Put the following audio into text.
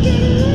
get.